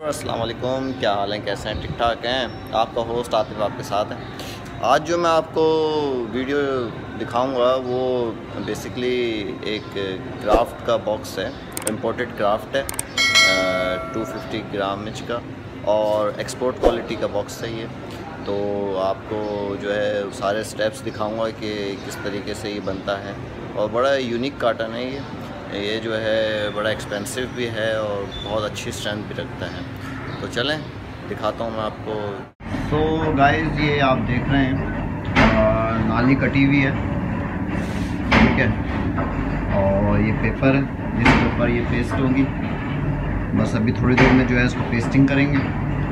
असलम क्या हाल है? कैसे हैं? ठीक ठाक हैं? आपका होस्ट आतिफ आपके साथ है। आज जो मैं आपको वीडियो दिखाऊँगा, वो बेसिकली एक क्राफ्ट का बॉक्स है इम्पोर्टेड क्राफ्ट है टू फिफ्टी ग्राम इंच का, और एक्सपोर्ट क्वालिटी का बॉक्स है ये। तो आपको जो है, सारे स्टेप्स दिखाऊँगा कि किस तरीके से ये बनता है। और बड़ा यूनिक काटन है ये। ये जो है, बड़ा एक्सपेंसिव भी है और बहुत अच्छी स्ट्रेंथ भी रखता है। तो चलें, दिखाता हूँ मैं आपको। तो गाइस ये आप देख रहे हैं नाली कटी हुई है। ठीक है? और ये पेपर है, जिसके ऊपर ये पेस्ट होगी। बस अभी थोड़ी देर में जो है, इसको पेस्टिंग करेंगे।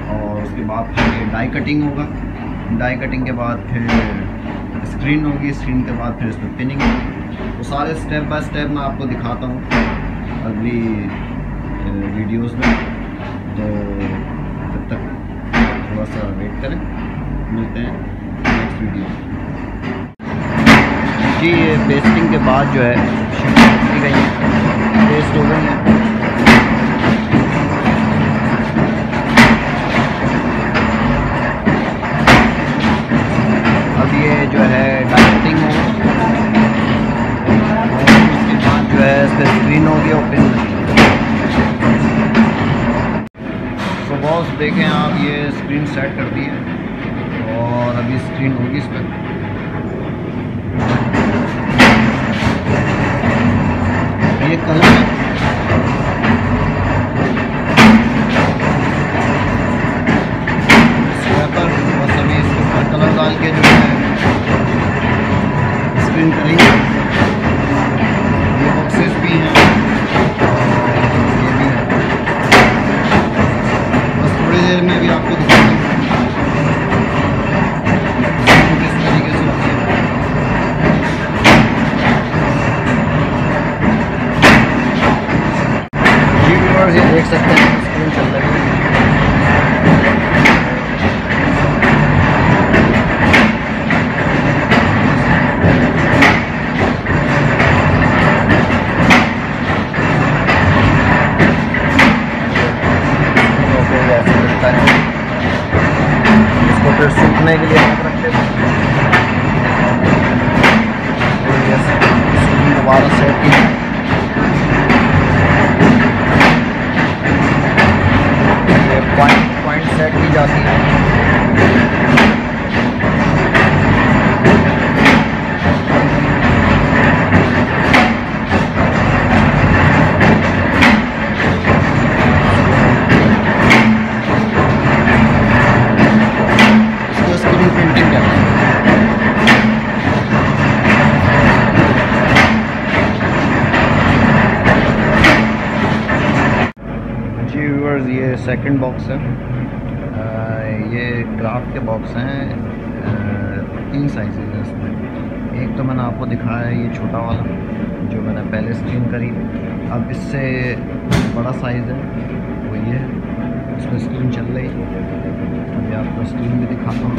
और उसके बाद फिर ये डाई कटिंग होगा। डाई कटिंग के बाद फिर स्क्रीन होगी। स्क्रीन के बाद फिर इसमें पिनिंग होगी। तो सारे स्टेप बाय स्टेप मैं आपको दिखाता हूँ अगली वीडियोस में। तो तब तक थोड़ा सा वेट करें। मिलते हैं नेक्स्ट वीडियो जी, ये पेस्टिंग के बाद जो है गई है। पेस्ट हो गई है। जो हो गया स्क्रीन ओपन तो बॉस देखें आप, ये स्क्रीन सेट कर दी है। और अभी स्क्रीन होगी इस पर। ये कलर है। देख सकते हैं स्क्रीन चल रही है फिर सूखने के लिए रखते हैं दोबारा सेट की ये सेकंड बॉक्स है। ये क्राफ्ट के बॉक्स हैं। तीन साइज़ हैं इसमें। एक तो मैंने आपको दिखाया है ये छोटा वाला, जो मैंने पहले स्क्रीन करी। अब इससे बड़ा साइज़ है, वो ये है। इसमें स्क्रीन चल रही अभी आपको स्क्रीन भी दिखाता हूँ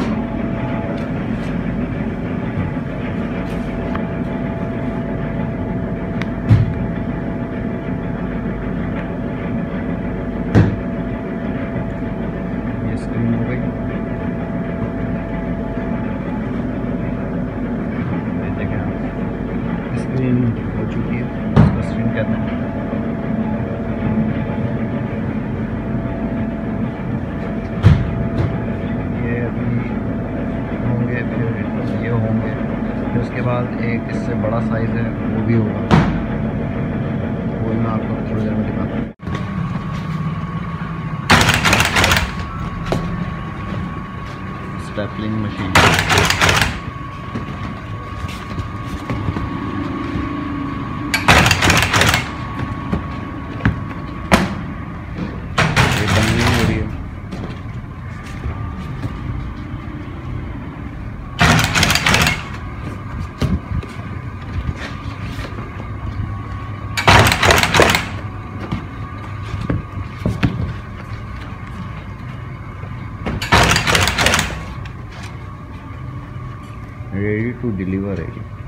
स्क्रीन हो चुकी है इसको स्क्रीन कहते हैं। ये अभी होंगे, फिर ये होंगे। फिर उसके बाद एक इससे बड़ा साइज़ है, वो भी होगा। वो मैं आपको थोड़ी देर में दिखाता हूँ। Stapling machine ready to deliver है ये